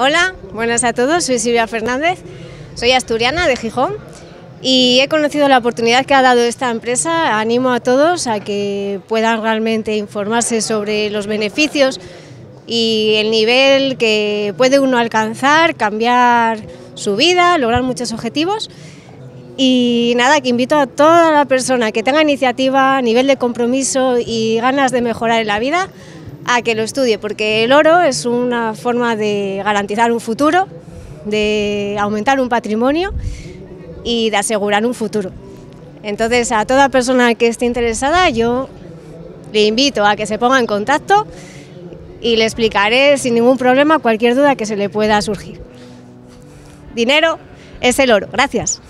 Hola, buenas a todos, soy Silvia Fernández, soy asturiana de Gijón y he conocido la oportunidad que ha dado esta empresa. Animo a todos a que puedan realmente informarse sobre los beneficios y el nivel que puede uno alcanzar, cambiar su vida, lograr muchos objetivos. Y nada, que invito a toda la persona que tenga iniciativa, nivel de compromiso y ganas de mejorar en la vida a que lo estudie, porque el oro es una forma de garantizar un futuro, de aumentar un patrimonio y de asegurar un futuro. Entonces, a toda persona que esté interesada, yo le invito a que se ponga en contacto y le explicaré sin ningún problema cualquier duda que se le pueda surgir. Dinero es el oro. Gracias.